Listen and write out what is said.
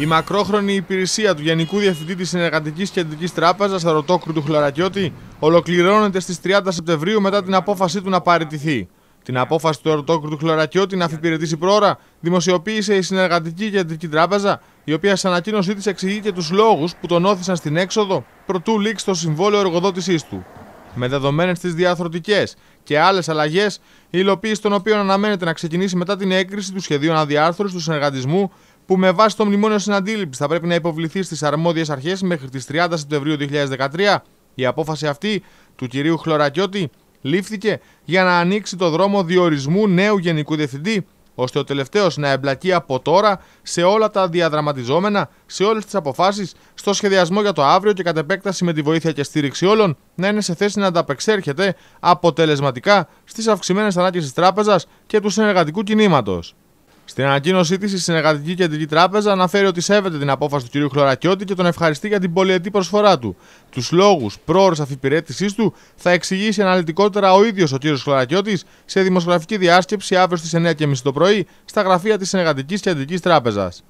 Η μακρόχρονη υπηρεσία του Γενικού Διευθυντή της Συνεργατικής Κεντρικής Τράπεζας, Αρωτόκρου του Χλωρακιώτη, ολοκληρώνεται στις 30 Σεπτεμβρίου μετά την απόφασή του να παραιτηθεί. Την απόφαση του Αρωτόκρου του Χλωρακιώτη να αφιπηρετήσει πρόωρα δημοσιοποίησε η Συνεργατική Κεντρική Τράπεζα, η οποία σε ανακοίνωσή της εξηγεί και τους λόγους που τον όθησαν στην έξοδο προτού λήξει το συμβόλαιο εργοδότησής του. Με δεδομένες τις διαθροτικέ και άλλες αλλαγές, η υλοποίηση των οποίων αναμένεται να ξεκινήσει μετά την έγκριση του σχεδίου αναδιάρθρωσης του συνεργατισμού που με βάση το μνημόνιο συναντήληψη θα πρέπει να υποβληθεί στις αρμόδιες αρχές μέχρι τις 30 Σεπτεμβρίου 2013, η απόφαση αυτή του κυρίου Χλωρακιώτη λήφθηκε για να ανοίξει το δρόμο διορισμού νέου Γενικού Διευθυντή, ώστε ο τελευταίος να εμπλακεί από τώρα σε όλα τα διαδραματιζόμενα, σε όλες τις αποφάσεις, στο σχεδιασμό για το αύριο και κατ' επέκταση με τη βοήθεια και στήριξη όλων, να είναι σε θέση να ανταπεξέρχεται αποτελεσματικά στις αυξημένες ανάγκε της τράπεζας και του συνεργατικού κινήματος. Στην ανακοίνωσή της, η Συνεργατική Κεντρική Τράπεζα αναφέρει ότι σέβεται την απόφαση του κ. Χλωρακιώτη και τον ευχαριστεί για την πολυετή προσφορά του. Τους λόγους πρόορης αφιπηρέτησής του θα εξηγήσει αναλυτικότερα ο ίδιος ο κ. Χλωρακιώτη σε δημοσιογραφική διάσκεψη αύριο στις 9.30 το πρωί στα γραφεία της Συνεργατικής Κεντρικής Τράπεζας.